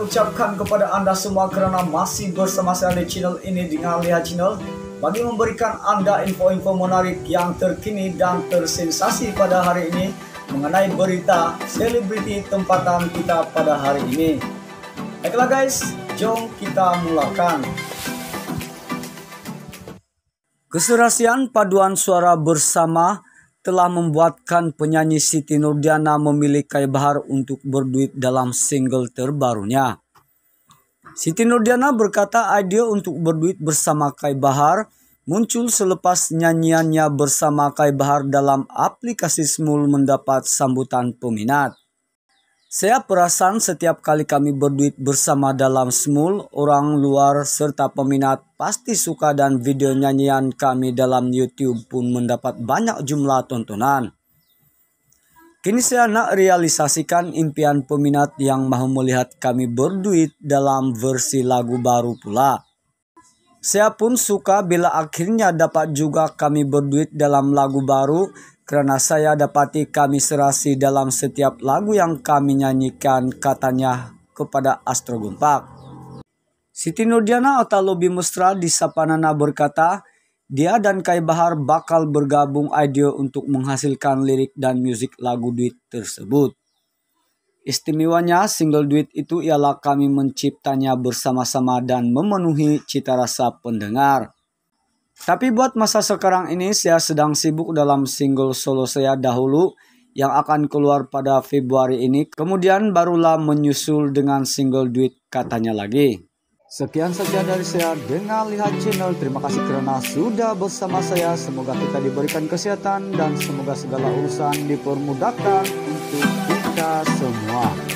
ucapkan kepada Anda semua kerana masih bersama saya di channel ini dengan Lihat Channel bagi memberikan Anda info-info menarik yang terkini dan tersensasi pada hari ini mengenai berita selebriti tempatan kita pada hari ini. Baiklah guys, jom kita mulakan. Keserasian paduan suara bersama telah membuatkan penyanyi Siti Nurdiana memilih Kai Bahar untuk berduit dalam single terbarunya. Siti Nurdiana berkata ide untuk berduit bersama Kai Bahar muncul selepas nyanyiannya bersama Kai Bahar dalam aplikasi Smul mendapat sambutan peminat. Saya perasan setiap kali kami berduit bersama dalam Smul, orang luar serta peminat pasti suka dan video nyanyian kami dalam YouTube pun mendapat banyak jumlah tontonan. Kini saya nak realisasikan impian peminat yang mahu melihat kami berduit dalam versi lagu baru pula. Saya pun suka bila akhirnya dapat juga kami berduit dalam lagu baru kerana saya dapati kami serasi dalam setiap lagu yang kami nyanyikan katanya kepada Astro Gumpak. Siti Nurdiana atau Lobby Mustra di Sapanana berkata, dia dan Kai Bahar bakal bergabung ide untuk menghasilkan lirik dan musik lagu duit tersebut. Istimewanya single duit itu ialah kami menciptanya bersama-sama dan memenuhi cita rasa pendengar. Tapi buat masa sekarang ini saya sedang sibuk dalam single solo saya dahulu yang akan keluar pada Februari ini. Kemudian barulah menyusul dengan single duit katanya lagi. Sekian saja dari saya dengan Lihat Channel. Terima kasih karena sudah bersama saya. Semoga kita diberikan kesehatan dan semoga segala urusan dipermudahkan untuk kita semua.